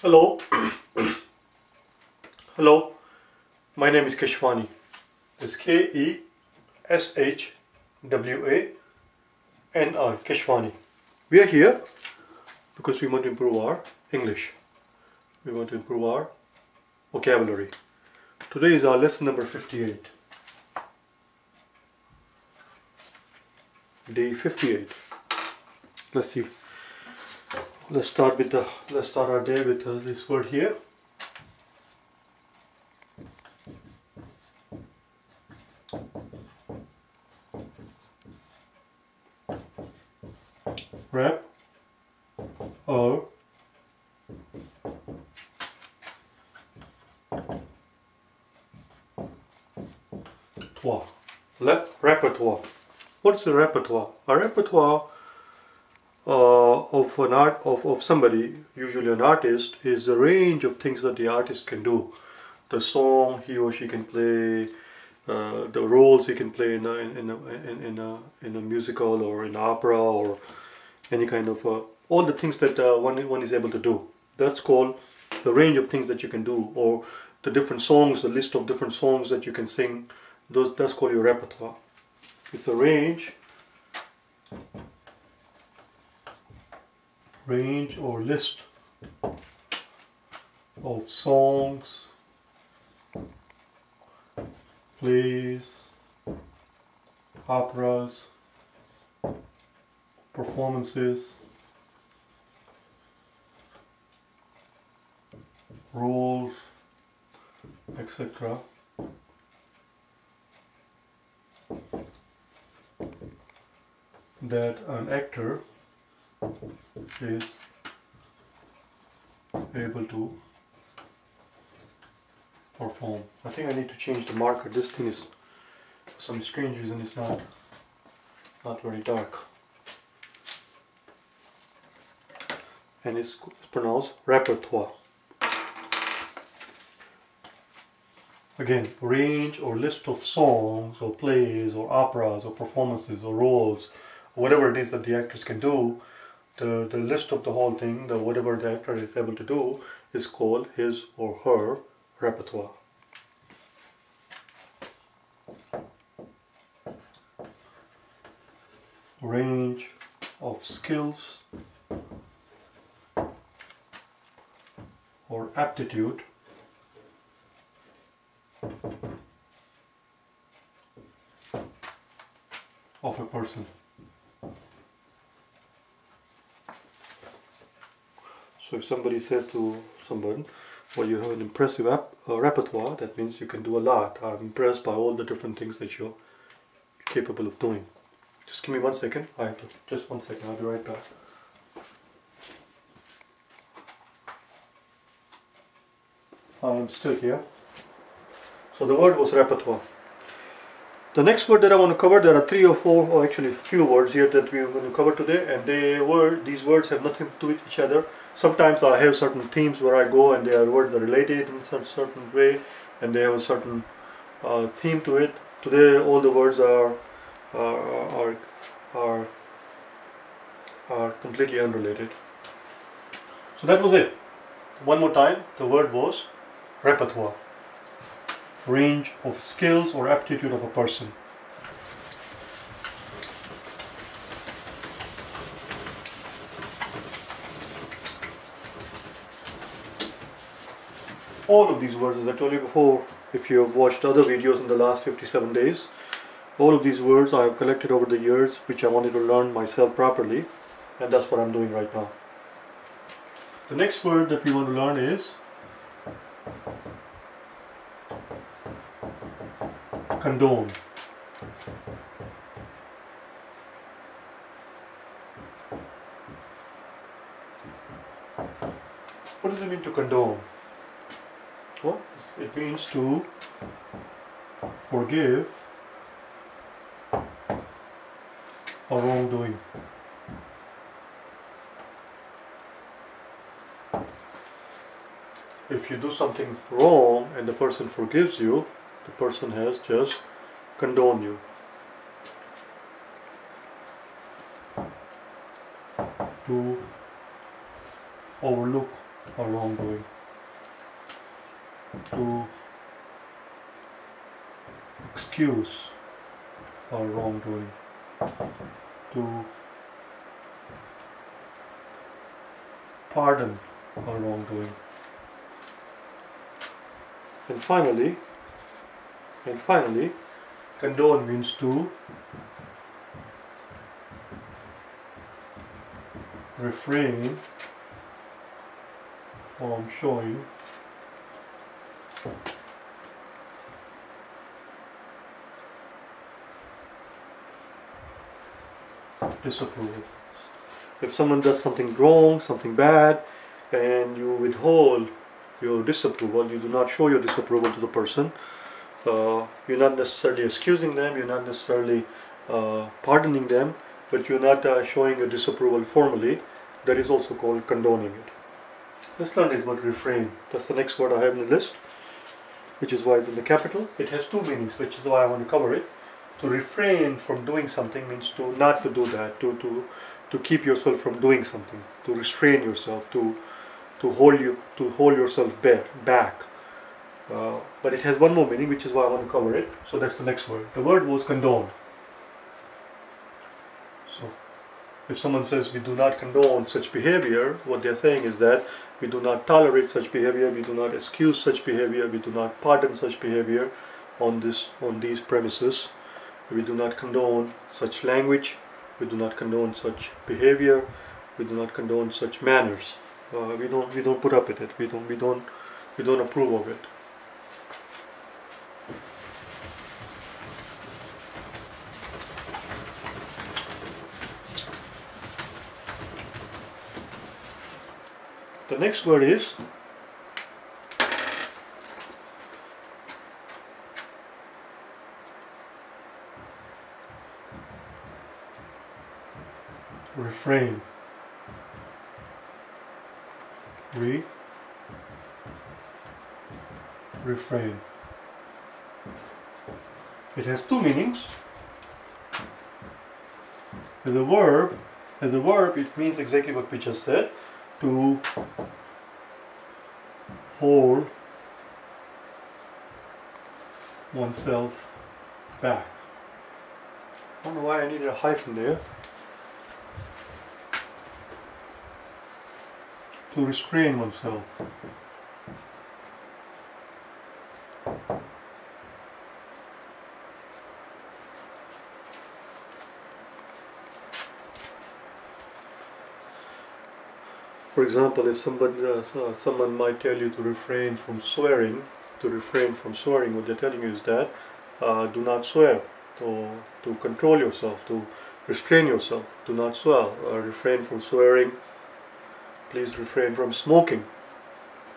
Hello. Hello. My name is Keshwani. It's K E S H W A N I. Keshwani. We are here because we want to improve our English. We want to improve our vocabulary. Today is our lesson number 58. Day 58. Let's see. Let's start with the let's start our day with uh, this word here. Rap or repertoire. Le repertoire. What's a repertoire? A repertoire uh, of an art of, of somebody, usually an artist, is a range of things that the artist can do. The song he or she can play, uh, the roles he can play in a, in a, in, in a, in a musical or in opera or any kind of uh, all the things that uh, one one is able to do. That's called the range of things that you can do, or the different songs, the list of different songs that you can sing. Those that's called your repertoire. It's a range, range or list of songs, plays, operas, performances, roles, etc. that an actor is able to perform. I think I need to change the marker. This thing is, for some strange reason, it's not not very dark. And it's pronounced repertoire. Again, range or list of songs or plays or operas or performances or roles, whatever it is that the actors can do, the, the list of the whole thing, the whatever the actor is able to do, is called his or her repertoire. Range of skills or aptitude of a person. So if somebody says to someone, well you have an impressive uh, repertoire, that means you can do a lot. I'm impressed by all the different things that you're capable of doing. Just give me one second. I have to, just one second, I'll be right back. I'm still here. So the word was repertoire. The next word that I want to cover, there are three or four, or actually a few words here that we are going to cover today, and they were these words have nothing to do with each other. Sometimes I have certain themes where I go, and their words are related in some certain way, and they have a certain uh, theme to it. Today, all the words are are are are completely unrelated. So that was it. One more time, the word was repertoire range of skills or aptitude of a person. All of these words, as I told you before, if you have watched other videos in the last 57 days, all of these words I have collected over the years which I wanted to learn myself properly and that's what I'm doing right now. The next word that we want to learn is condone. What does it mean to condone? Well, it means to forgive a wrongdoing. If you do something wrong and the person forgives you, the person has just condoned you. to overlook our wrongdoing, to excuse our wrongdoing, to pardon our wrongdoing. And finally, and finally, condone means to refrain from showing disapproval. If someone does something wrong, something bad, and you withhold your disapproval, you do not show your disapproval to the person, uh, you're not necessarily excusing them, you're not necessarily uh, pardoning them, but you're not uh, showing your disapproval formally, that is also called condoning it. Let's learn it about refrain. That's the next word I have in the list, which is why it's in the capital. It has two meanings, which is why I want to cover it. To refrain from doing something means to not to do that, to, to, to keep yourself from doing something, to restrain yourself, to, to hold you to hold yourself back. Uh, but it has one more meaning, which is why I want to cover it. So that's the next word. The word was condone. So, if someone says we do not condone such behavior, what they're saying is that we do not tolerate such behavior, we do not excuse such behavior, we do not pardon such behavior on this on these premises. We do not condone such language, we do not condone such behavior, we do not condone such manners. Uh, we don't we don't put up with it. We don't we don't we don't approve of it. The next word is refrain. Re refrain. It has two meanings. As a verb, as a verb, it means exactly what we just said to hold oneself back. I don't know why I needed a hyphen there. To restrain oneself. For example, if somebody, uh, someone might tell you to refrain from swearing, to refrain from swearing, what they're telling you is that uh, do not swear, to, to control yourself, to restrain yourself, do not swear, uh, refrain from swearing, please refrain from smoking,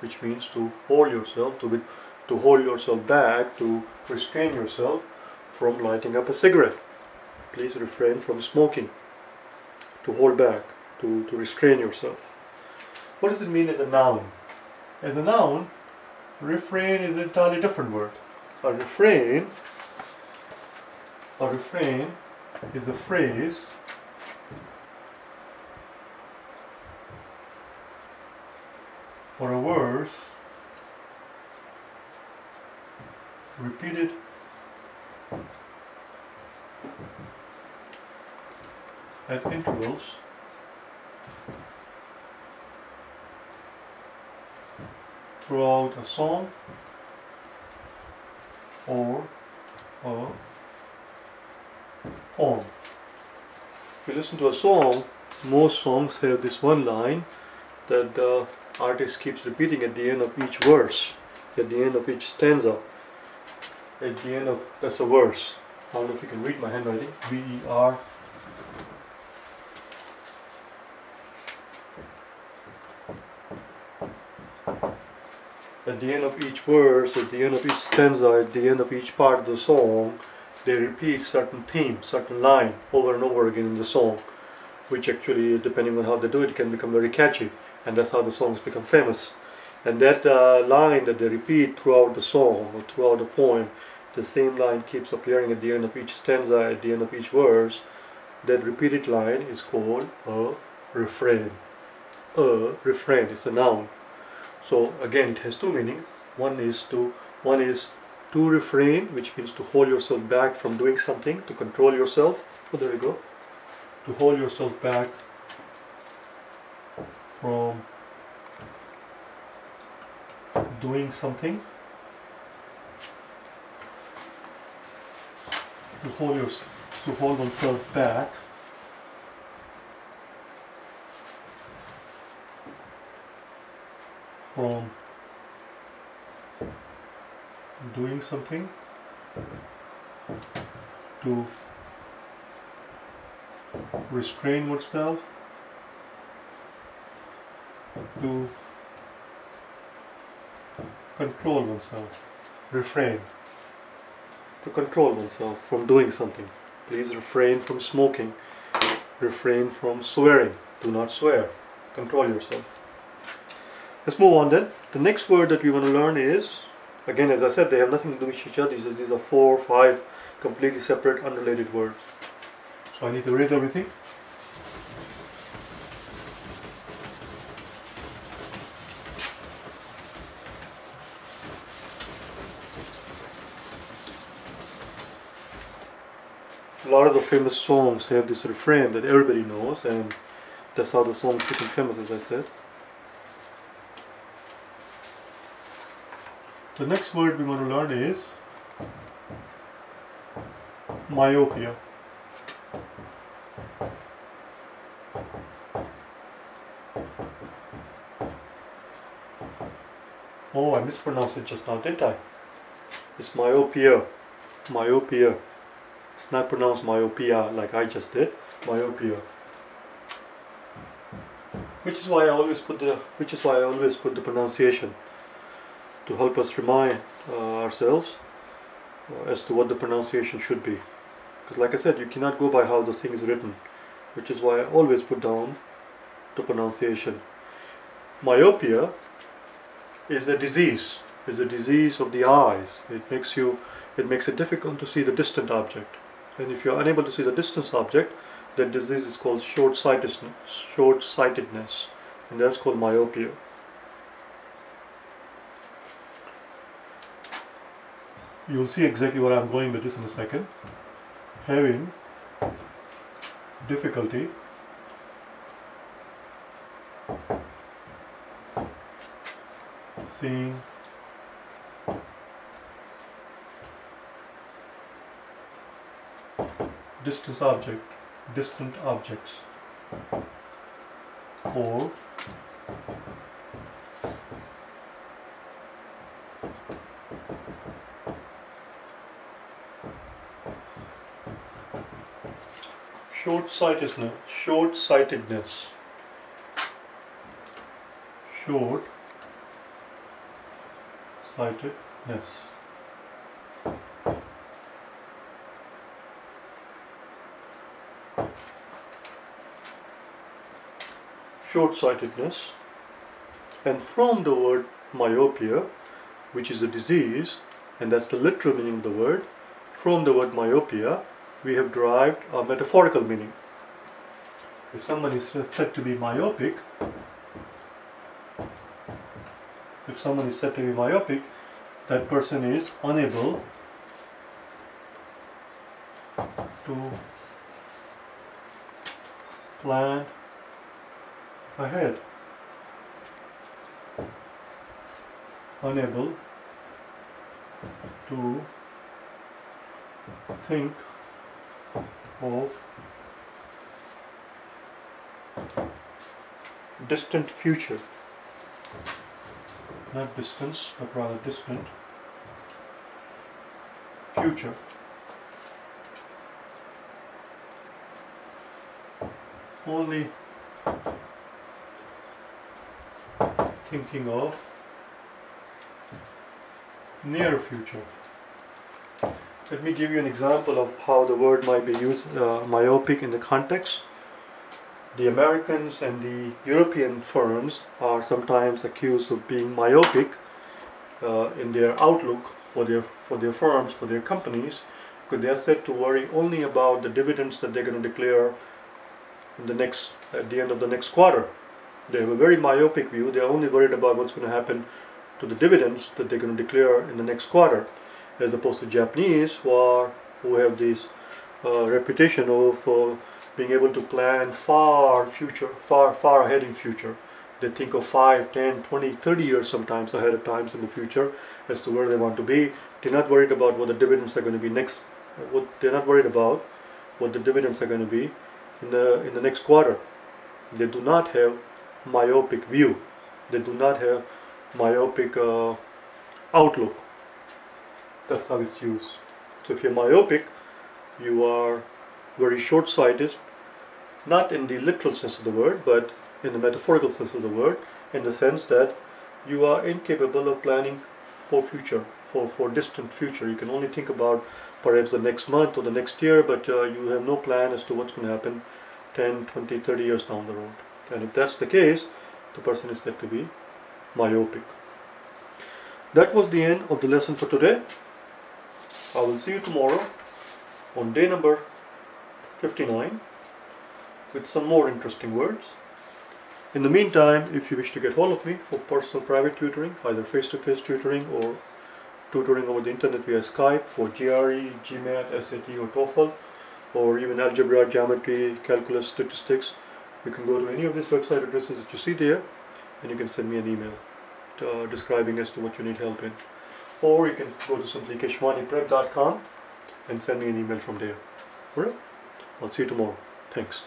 which means to hold yourself, to, be, to hold yourself back, to restrain yourself from lighting up a cigarette. Please refrain from smoking, to hold back, to, to restrain yourself. What does it mean as a noun? As a noun, refrain is an entirely different word. A refrain, a refrain is a phrase or a verse repeated at intervals. Throughout a song. Or a poem. If you listen to a song, most songs have this one line that the artist keeps repeating at the end of each verse, at the end of each stanza, at the end of, that's a verse. I don't know if you can read my handwriting, B-E-R at the end of each verse, at the end of each stanza, at the end of each part of the song, they repeat certain theme, certain line over and over again in the song, which actually, depending on how they do it, can become very catchy, and that's how the songs become famous. And that uh, line that they repeat throughout the song or throughout the poem, the same line keeps appearing at the end of each stanza, at the end of each verse. That repeated line is called a refrain. A refrain is a noun. So again, it has two meanings. One is to one is to refrain, which means to hold yourself back from doing something, to control yourself. Oh, there you go. To hold yourself back from doing something. To hold your, to hold oneself back from doing something to restrain oneself to control oneself refrain to control oneself from doing something please refrain from smoking refrain from swearing do not swear control yourself Let's move on then. The next word that we want to learn is, again as I said, they have nothing to do with each other. These are, these are four, five completely separate, unrelated words. So I need to erase everything. A lot of the famous songs have this refrain that everybody knows and that's how the songs become famous as I said. The next word we want to learn is myopia. Oh, I mispronounced it just now, didn't I? It's myopia. Myopia. It's not pronounced myopia like I just did. Myopia. Which is why I always put the which is why I always put the pronunciation to help us remind uh, ourselves uh, as to what the pronunciation should be. Because like I said, you cannot go by how the thing is written, which is why I always put down the pronunciation. Myopia is a disease, is a disease of the eyes. It makes you, it makes it difficult to see the distant object. And if you're unable to see the distant object, that disease is called short-sightedness, short-sightedness, and that's called myopia. you'll see exactly where I'm going with this in a second having difficulty seeing distance object distant objects. Or short-sightedness short-sightedness. Short short-sightedness and from the word myopia which is a disease and that's the literal meaning of the word from the word myopia we have derived a metaphorical meaning. If someone is said to be myopic, if someone is said to be myopic, that person is unable to plan ahead. Unable to think of distant future not distance but rather distant future only thinking of near future let me give you an example of how the word might be used, uh, myopic in the context. The Americans and the European firms are sometimes accused of being myopic uh, in their outlook for their, for their firms, for their companies, because they are said to worry only about the dividends that they're going to declare in the next at the end of the next quarter. They have a very myopic view. They're only worried about what's going to happen to the dividends that they're going to declare in the next quarter, as opposed to Japanese who are who have this uh, reputation of uh, being able to plan far future, far far ahead in future. They think of 5, 10, 20, 30 years sometimes ahead of times in the future as to where they want to be. They're not worried about what the dividends are going to be next. What they're not worried about what the dividends are going to be in the in the next quarter. They do not have myopic view. They do not have myopic uh, outlook. That's how it's used. So if you're myopic, you are very short-sighted, not in the literal sense of the word, but in the metaphorical sense of the word, in the sense that you are incapable of planning for future, for, for distant future. You can only think about perhaps the next month or the next year, but uh, you have no plan as to what's going to happen 10, 20, 30 years down the road. And if that's the case, the person is said to be myopic. That was the end of the lesson for today. I will see you tomorrow on day number 59 with some more interesting words. In the meantime, if you wish to get hold of me for personal private tutoring, either face-to-face -face tutoring or tutoring over the internet via Skype for GRE, GMAT, SAT or TOEFL, or even algebra, geometry, calculus, statistics, you can go to any of these website addresses that you see there and you can send me an email to, uh, describing as to what you need help in. Or you can go to simplykeshwaniprep.com and send me an email from there. Alright? I'll see you tomorrow. Thanks.